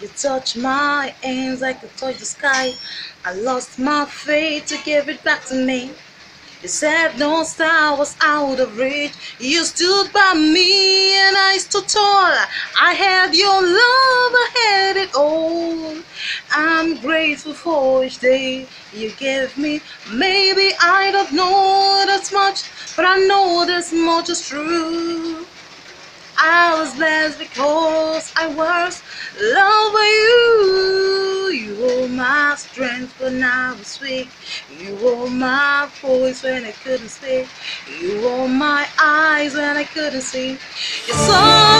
You touch my hands like you touch the sky. I lost my faith to give it back to me. You said no star was out of reach. You stood by me and I stood tall. I had your love, I had it all. I'm grateful for each day you gave me. Maybe I don't know that much, but I know this much is true. I blessed because I was loved by you. You were my strength when I was weak. You were my voice when I couldn't speak. You were my eyes when I couldn't see. You saw the best.